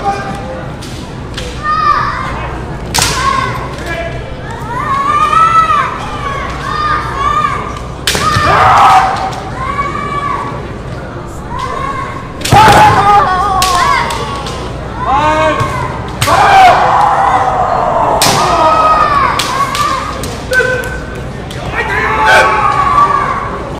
Come on.